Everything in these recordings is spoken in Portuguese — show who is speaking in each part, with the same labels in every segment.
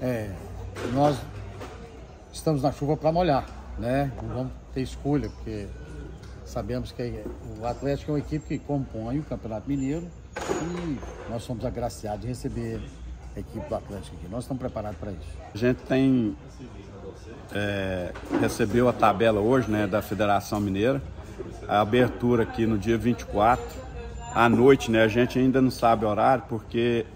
Speaker 1: é, nós estamos na chuva para molhar, né? Não vamos ter escolha, porque sabemos que o Atlético é uma equipe que compõe o Campeonato Mineiro e nós somos agraciados de receber a equipe do Atlético aqui. Nós estamos preparados para isso.
Speaker 2: A gente tem é, recebeu a tabela hoje né, da Federação Mineira, a abertura aqui no dia 24, à noite, né? A gente ainda não sabe o horário porque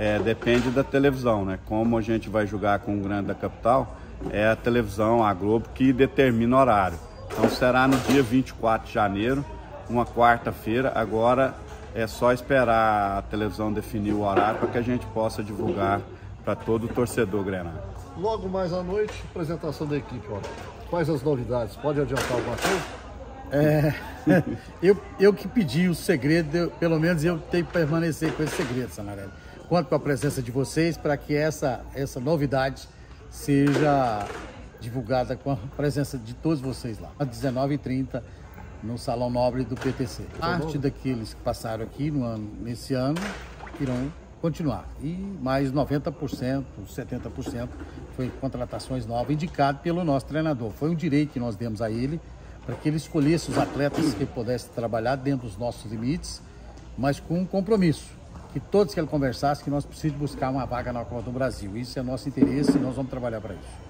Speaker 2: é, depende da televisão, né? Como a gente vai jogar com o Grande da Capital, é a televisão, a Globo, que determina o horário. Então será no dia 24 de janeiro, uma quarta-feira. Agora é só esperar a televisão definir o horário para que a gente possa divulgar para todo o torcedor Grenal.
Speaker 3: Logo mais à noite, apresentação da equipe. Ó. Quais as novidades? Pode adiantar alguma coisa?
Speaker 1: É, eu, eu que pedi o segredo, eu, pelo menos eu tenho que permanecer com esse segredo, Sanarelli. Conto com a presença de vocês para que essa, essa novidade seja divulgada com a presença de todos vocês lá. Às 19h30, no Salão Nobre do PTC. Parte daqueles que passaram aqui no ano, nesse ano irão continuar. E mais 90%, 70% foi contratações novas, indicado pelo nosso treinador. Foi um direito que nós demos a ele para que ele escolhesse os atletas que pudessem trabalhar dentro dos nossos limites, mas com um compromisso. Que todos que ele conversasse, que nós precisamos buscar uma vaga na Copa do Brasil. Isso é nosso interesse e nós vamos trabalhar para isso.